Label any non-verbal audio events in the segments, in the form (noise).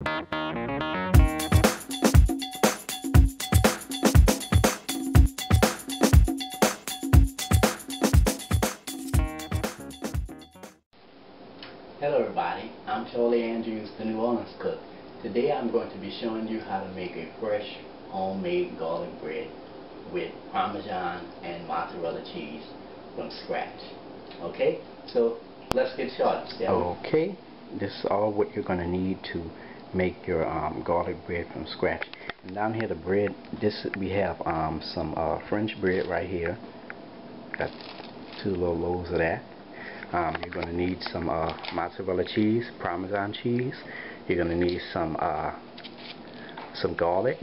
Hello everybody, I'm Charlie Andrews, the New Orleans Cook. Today I'm going to be showing you how to make a fresh homemade garlic bread with Parmesan and mozzarella cheese from scratch. Okay, so let's get started. Okay, this is all what you're going to need to make your um, garlic bread from scratch. And down here the bread, this we have um, some uh, French bread right here. Got two little loaves of that. Um, you're going to need some uh, mozzarella cheese, Parmesan cheese. You're going to need some uh, some garlic,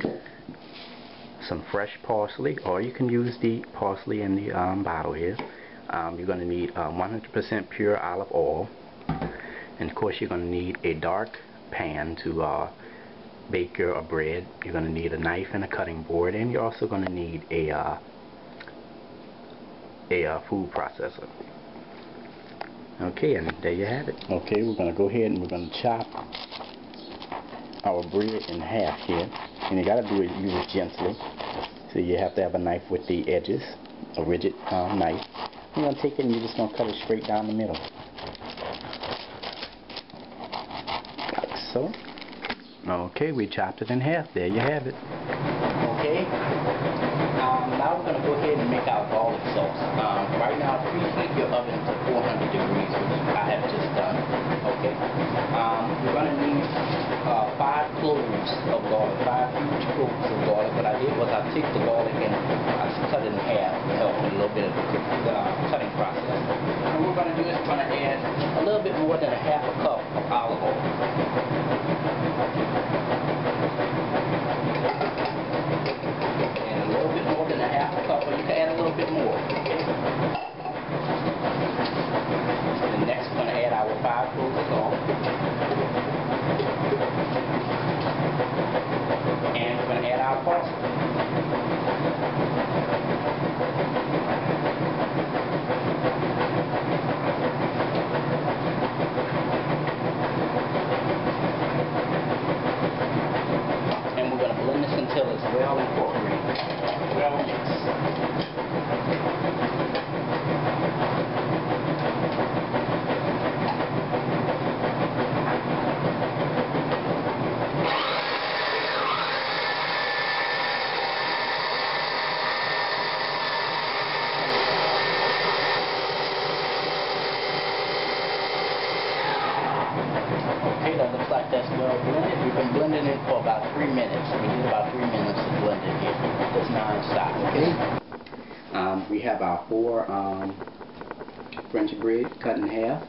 some fresh parsley, or you can use the parsley in the um, bottle here. Um, you're going to need 100% uh, pure olive oil, and of course you're going to need a dark pan to uh, bake your bread. You're going to need a knife and a cutting board, and you're also going to need a uh, a uh, food processor. Okay, and there you have it. Okay, we're going to go ahead and we're going to chop our bread in half here. And you got to do it, use it gently. So you have to have a knife with the edges, a rigid um, knife. You're going to take it and you're just going to cut it straight down the middle. Like so. Okay, we chopped it in half. There you have it. Okay. Um, now we're going to go ahead and make our garlic sauce. Um, right now, preheat your oven to 400 degrees, which I have just done. Okay. Um, you're going to need uh, five cloves of garlic, five cloves of. What I did was I took the garlic and I cut it in half to help a little bit of the cutting process. And what we're going to do is we're going to add a little bit more than a half a cup of olive oil. And a little bit more than a half a cup. You can add a little bit more. And that's going to add our paprika Well incorporated, well mixed. Okay, that looks like that's well blended. We've been blending it for about three minutes. We did about three minutes of blending here. It's non-stop, okay? Um, we have our four um, French bread cut in half,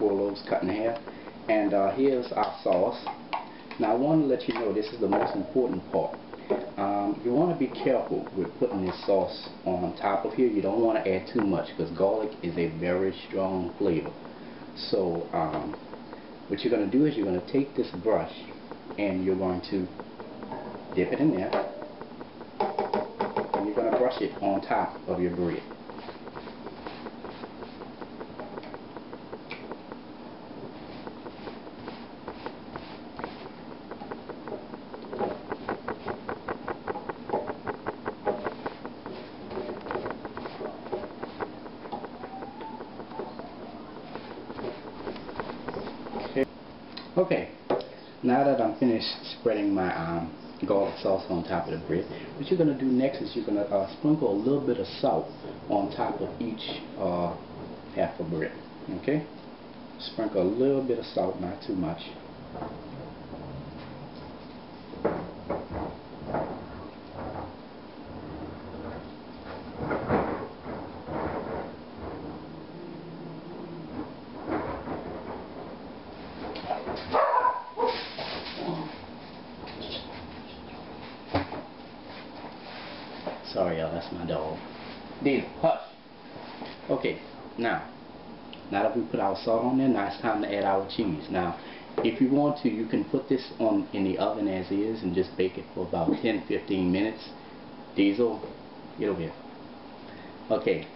four loaves cut in half, and uh, here's our sauce. Now I want to let you know this is the most important part. Um, you want to be careful with putting this sauce on top of here. You don't want to add too much because garlic is a very strong flavor. So um, what you're going to do is you're going to take this brush and you're going to dip it in there and you're going to brush it on top of your bread. Okay, now that I'm finished spreading my um, garlic sauce on top of the bread, what you're going to do next is you're going to uh, sprinkle a little bit of salt on top of each uh, half of bread. Okay? Sprinkle a little bit of salt, not too much. Sorry, y'all, that's my dog. Deal, hush. Okay, now, now that we put our salt on there, now it's time to add our cheese. Now, if you want to, you can put this on in the oven as is and just bake it for about 10-15 minutes. Diesel, over here. Okay,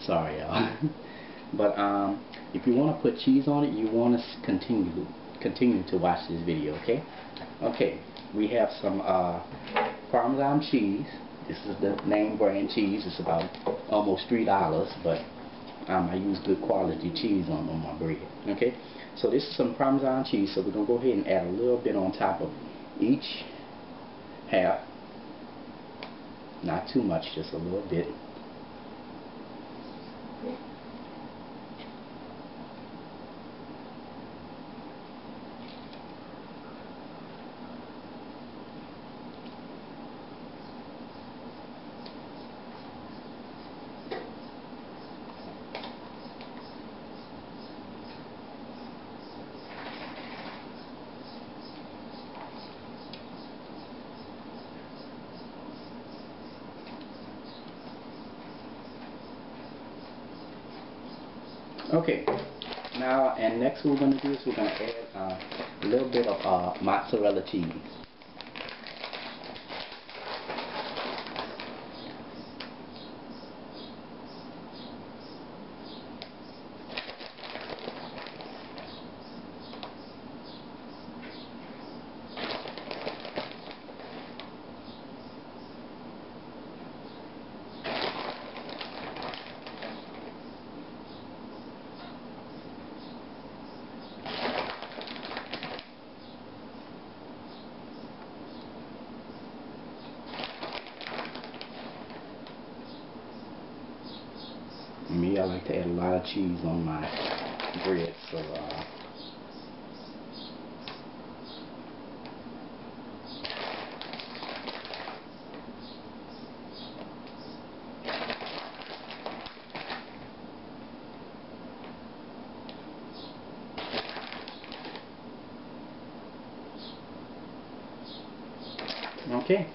sorry, y'all. (laughs) but um, if you want to put cheese on it, you want to continue continue to watch this video, okay? Okay, we have some uh, Parmesan cheese. This is the name brand cheese. It's about almost $3, but um, I use good quality cheese on, on my bread, okay? So this is some Parmesan cheese, so we're to go ahead and add a little bit on top of each half. Not too much, just a little bit. Okay, now and next we're going to do is we're going to add uh, a little bit of uh, mozzarella cheese. Me, I like to add a lot of cheese on my bread, so uh, Okay.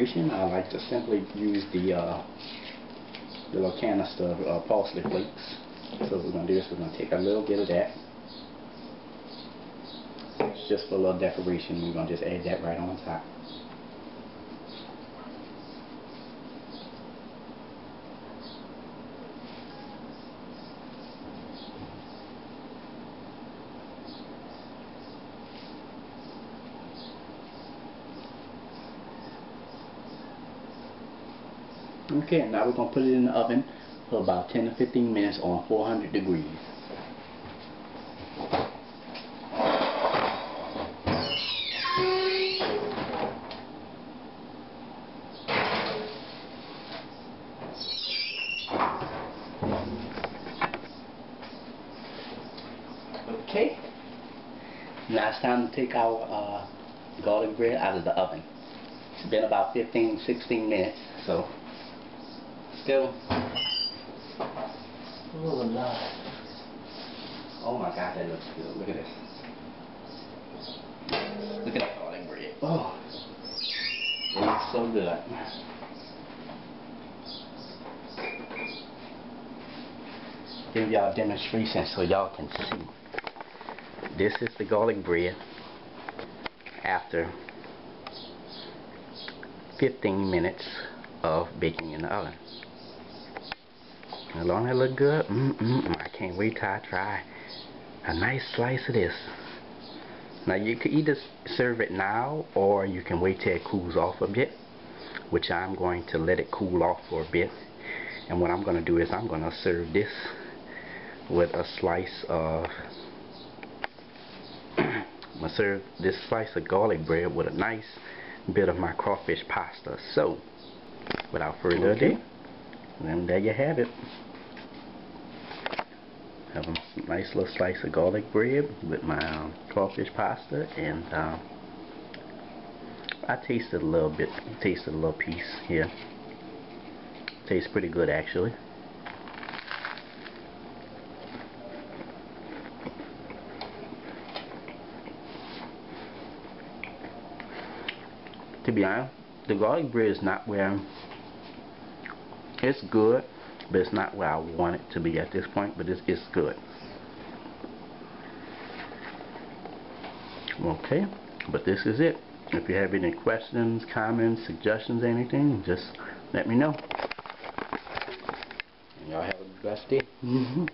For decoration, I like to simply use the, uh, little canister of uh, parsley flakes. So what we're going to do is we're going to take a little bit of that. It's just for a little decoration. We're going to just add that right on top. Okay, now we're going to put it in the oven for about 10 to 15 minutes on 400 degrees. Okay, now it's time to take our uh, garlic bread out of the oven. It's been about 15, 16 minutes, so still Oh. Oh my god, that looks good. Look at this. Look at that garlic bread. Oh, it looks so good. Give y'all a demonstration so y'all can see. This is the garlic bread after 15 minutes of baking in the oven. As long as it look good, mm, mm, mm, I can't wait till I try a nice slice of this. Now you can either serve it now or you can wait till it cools off a bit, which I'm going to let it cool off for a bit. And what I'm going to do is I'm going to serve this with a slice of (clears throat) I'm going to serve this slice of garlic bread with a nice bit of my crawfish pasta. So, without further ado, and there you have it. Have a nice little slice of garlic bread with my um, crawfish pasta and um, I tasted a little bit, tasted a little piece here. Tastes pretty good actually. To be honest, the garlic bread is not where it's good, but it's not where I want it to be at this point, but it's, it's good. Okay, But this is it. If you have any questions, comments, suggestions, anything, just let me know. Y'all have a blessed day. Mm-hmm.